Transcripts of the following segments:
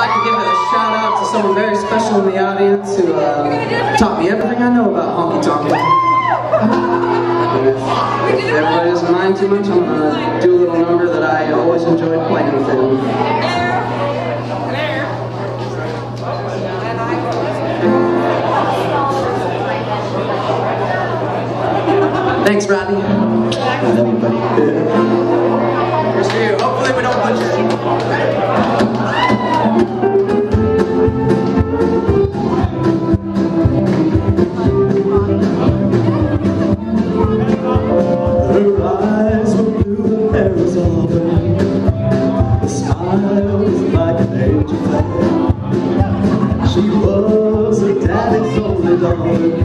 like to give a shout out to someone very special in the audience who uh, taught me everything I know about honky tonk. If everybody doesn't mind too much, I'm gonna do a little number that I always enjoyed playing with them. Thanks, Rodney. Here's to you. Hopefully we don't butcher She was her daddy's only daughter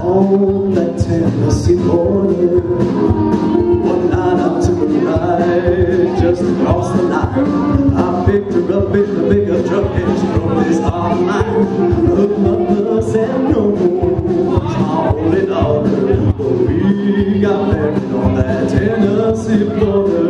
on that Tennessee border. One night I took a ride just across the line. I picked her up in the bigger truck and she broke this of mine. Her mother said no, it's my only daughter. But we got married on that Tennessee border.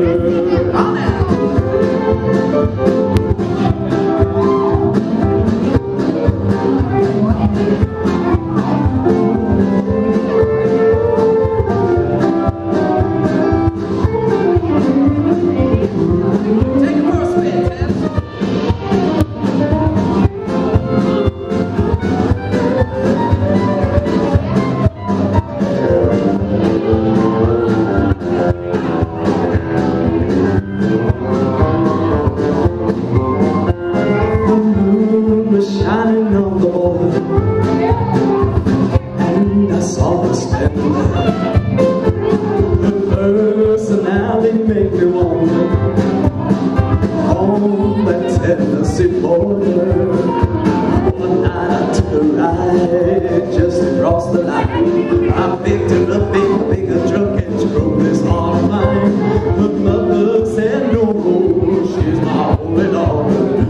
Just across the line I picked up a bigger truck and broke this heart of mine Her mother said no, she's my only daughter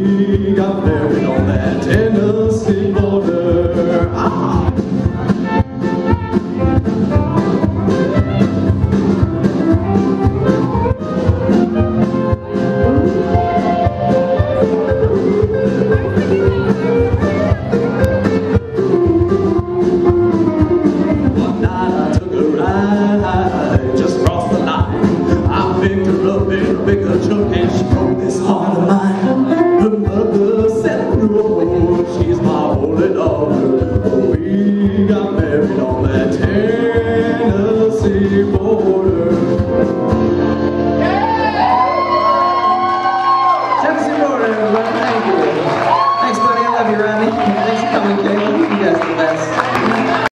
we got married on that Tennessee border. Ah. One bigger and she broke this heart